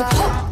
like a pop.